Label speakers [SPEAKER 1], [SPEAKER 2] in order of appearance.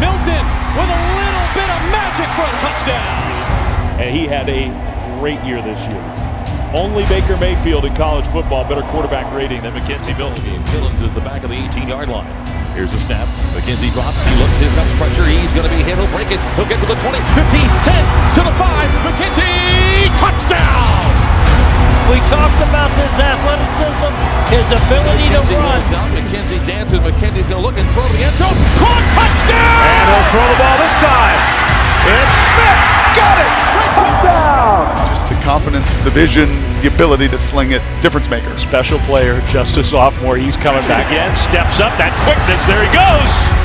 [SPEAKER 1] Milton with a little bit of magic for a touchdown.
[SPEAKER 2] And he had a great year this year. Only Baker Mayfield in college football better quarterback rating than McKenzie Milton.
[SPEAKER 3] Killins is the back of the 18-yard line. Here's the snap. McKenzie drops. He looks. Here comes pressure. He's going to be hit. He'll break it. He'll get to the 20, 15, 10, to the 5. McKenzie, touchdown!
[SPEAKER 4] We talked about his athleticism, his ability to run.
[SPEAKER 3] McKenzie dances. McKenzie's going to look and throw to the end zone. Caught
[SPEAKER 5] the vision, the ability to sling it. Difference maker.
[SPEAKER 2] Special player, just a sophomore. He's coming back in, steps up, that quickness, there he goes.